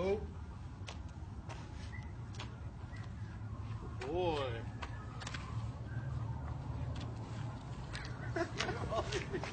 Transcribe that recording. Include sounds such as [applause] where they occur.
Oh. Boy. [laughs] [laughs]